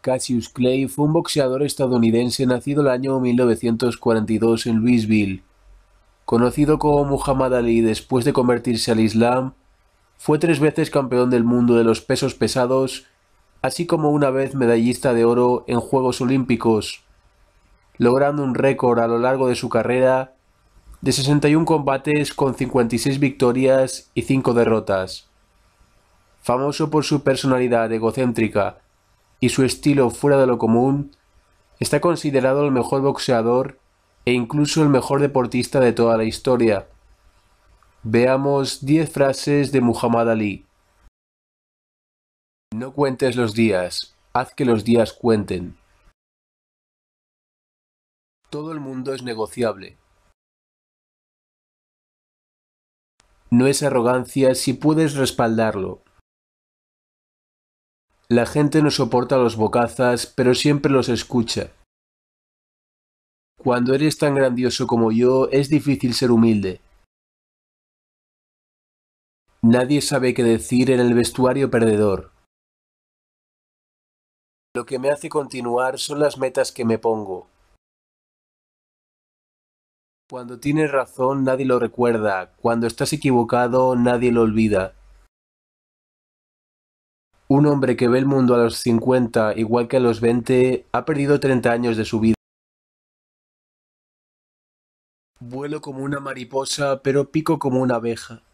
Cassius Clay fue un boxeador estadounidense nacido el año 1942 en Louisville. Conocido como Muhammad Ali después de convertirse al Islam, fue tres veces campeón del mundo de los pesos pesados, así como una vez medallista de oro en Juegos Olímpicos, logrando un récord a lo largo de su carrera de 61 combates con 56 victorias y 5 derrotas. Famoso por su personalidad egocéntrica y su estilo fuera de lo común, está considerado el mejor boxeador e incluso el mejor deportista de toda la historia. Veamos 10 frases de Muhammad Ali. No cuentes los días, haz que los días cuenten. Todo el mundo es negociable. No es arrogancia si puedes respaldarlo. La gente no soporta los bocazas, pero siempre los escucha. Cuando eres tan grandioso como yo, es difícil ser humilde. Nadie sabe qué decir en el vestuario perdedor. Lo que me hace continuar son las metas que me pongo. Cuando tienes razón nadie lo recuerda, cuando estás equivocado nadie lo olvida. Un hombre que ve el mundo a los 50 igual que a los 20 ha perdido 30 años de su vida. Vuelo como una mariposa, pero pico como una abeja.